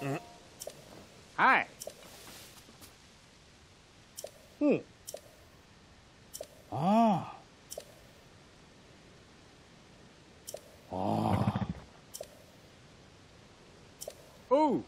Mm-hmm. Hi. Hmm. Oh. Oh. Oh.